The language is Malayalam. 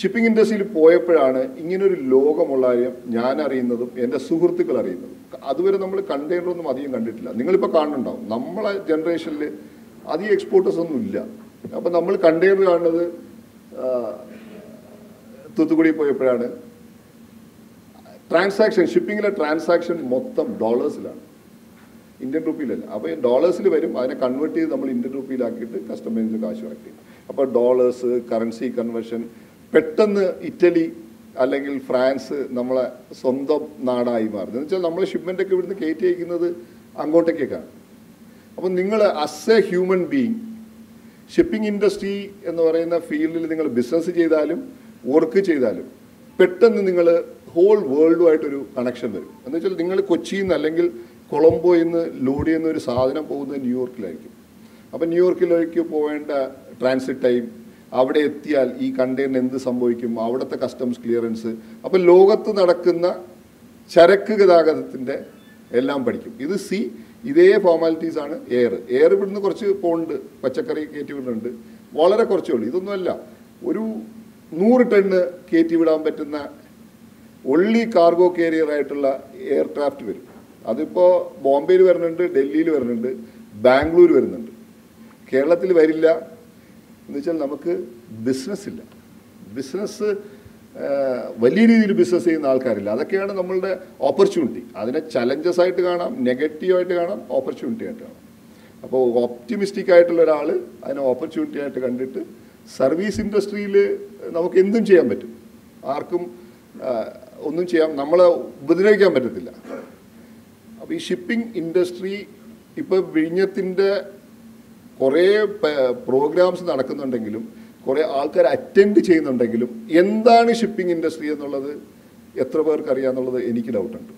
ഷിപ്പിംഗ് ഇൻഡസ്ട്രിയിൽ പോയപ്പോഴാണ് ഇങ്ങനൊരു ലോകമുള്ള കാര്യം ഞാൻ അറിയുന്നതും എന്റെ സുഹൃത്തുക്കൾ അറിയുന്നതും. അതുവരെ നമ്മൾ കണ്ടെയ്നറൊന്നും അധികം കണ്ടിട്ടില്ല. നിങ്ങളിപ്പോൾ കാണുന്നുണ്ടാവും. നമ്മളെ ജനറേഷനിൽ അധികം എക്സ്പോർട്ടേഴ്സ് ഒന്നും ഇല്ല. അപ്പം നമ്മൾ കണ്ടെയ്നർ കാണുന്നത് തൂത്തുക്കുടി പോയപ്പോഴാണ്. ട്രാൻസാക്ഷൻ ഷിപ്പിങ്ങിലെ ട്രാൻസാക്ഷൻ മൊത്തം ഡോളേഴ്സിലാണ് ഇന്ത്യൻ റുപ്പിയിലല്ല അപ്പോൾ ഡോളേഴ്സിൽ വരും. അതിനെ കൺവേർട്ട് ചെയ്ത് നമ്മൾ ഇന്ത്യൻ റുപ്പിയിലാക്കിയിട്ട് കസ്റ്റമേഴ്സിന് കാശ് കളക്ട് ചെയ്യും. അപ്പോൾ ഡോളേഴ്സ് കറൻസി കൺവേർഷൻ പെട്ടെന്ന് ഇറ്റലി അല്ലെങ്കിൽ ഫ്രാൻസ് നമ്മളെ സ്വന്തം നാടായി മാറുന്നത് എന്ന് വെച്ചാൽ നമ്മളെ ഷിപ്മെന്റൊക്കെ ഇവിടുന്ന് കയറ്റി അയക്കുന്നത് അങ്ങോട്ടേക്കൊക്കെയാണ് അപ്പം നിങ്ങൾ as a human being shipping industry എന്ന് പറയുന്ന ഫീൽഡിൽ നിങ്ങൾ ബിസിനസ് ചെയ്താലും വർക്ക് ചെയ്താലും പെട്ടെന്ന് നിങ്ങൾ ഹോൾ വേൾഡുമായിട്ടൊരു കണക്ഷൻ വരും. എന്ന് വെച്ചാൽ നിങ്ങൾ കൊച്ചിയിൽ നിന്ന് അല്ലെങ്കിൽ കൊളംബോയിൽ നിന്ന് ലോഡ് ചെയ്യുന്ന ഒരു സാധനം പോകുന്നത് ന്യൂയോർക്കിലായിരിക്കും. അപ്പം ന്യൂയോർക്കിലേക്ക് പോകേണ്ട ട്രാൻസിറ്റ് ടൈം അവിടെ എത്തിയാൽ ഈ കണ്ടെയ്നർ എന്ത് സംഭവിക്കും? അവിടുത്തെ കസ്റ്റംസ് ക്ലിയറൻസ് അപ്പോൾ ലോകത്ത് നടക്കുന്ന ചരക്ക് ഗതാഗതത്തിന്റെ എല്ലാം പഠിക്കും. ഇത് സി ഇതേ ഫോർമാലിറ്റീസ് ആണ് എയർ എയർ ഇവിടുന്ന് കുറച്ച് പോണ്ട് പച്ചക്കറി കയറ്റി വിടുന്നുണ്ട്. വളരെ കുറച്ചേ ഉള്ളൂ. ഇതൊന്നുമല്ല. ഒരു നൂറ് ടണ്ണ് കയറ്റി വിടാൻ പറ്റുന്ന ഒള്ളി കാർഗോ കാരിയറായിട്ടുള്ള എയർ ക്രാഫ്റ്റ് വരും. അതിപ്പോൾ ബോംബെയിൽ വരുന്നുണ്ട് ഡൽഹിയിൽ വരുന്നുണ്ട് ബാംഗ്ലൂർ വരുന്നുണ്ട്. കേരളത്തിൽ വരില്ല. എന്ന് വെച്ചാൽ നമുക്ക് ബിസിനസ് ഇല്ല. ബിസിനസ് വലിയ രീതിയിൽ ബിസിനസ് ചെയ്യുന്ന ആൾക്കാരില്ല. അതൊക്കെയാണ് നമ്മളുടെ ഓപ്പർച്യൂണിറ്റി അതിനെ ചലഞ്ചസ് ആയിട്ട് കാണാം നെഗറ്റീവായിട്ട് കാണാം ഓപ്പർച്യൂണിറ്റി ആയിട്ട് കാണാം. അപ്പോൾ ഓപ്റ്റിമിസ്റ്റിക് ആയിട്ടുള്ള ഒരാൾ അതിനെ ഓപ്പർച്യൂണിറ്റി ആയിട്ട് കണ്ടിട്ട് സർവീസ് ഇൻഡസ്ട്രിയിൽ നമുക്ക് എന്തും ചെയ്യാൻ പറ്റും. ആർക്കും ഒന്നും ചെയ്യാം നമ്മളെ ഉപദ്രവിക്കാൻ പറ്റത്തില്ല. അപ്പോൾ ഈ ഷിപ്പിംഗ് ഇൻഡസ്ട്രി ഇപ്പോൾ വിഴിഞ്ഞത്തിന്റെ കുറേ പ്രോഗ്രാംസ് നടക്കുന്നുണ്ടെങ്കിലും കുറേ ആൾക്കാർ അറ്റൻഡ് ചെയ്യുന്നുണ്ടെങ്കിലും എന്താണ് ഷിപ്പിംഗ് ഇൻഡസ്ട്രി എന്നുള്ളത് എത്ര പേർക്ക് അറിയാമെന്നുള്ളത് എനിക്ക് ഡൗട്ടുണ്ട്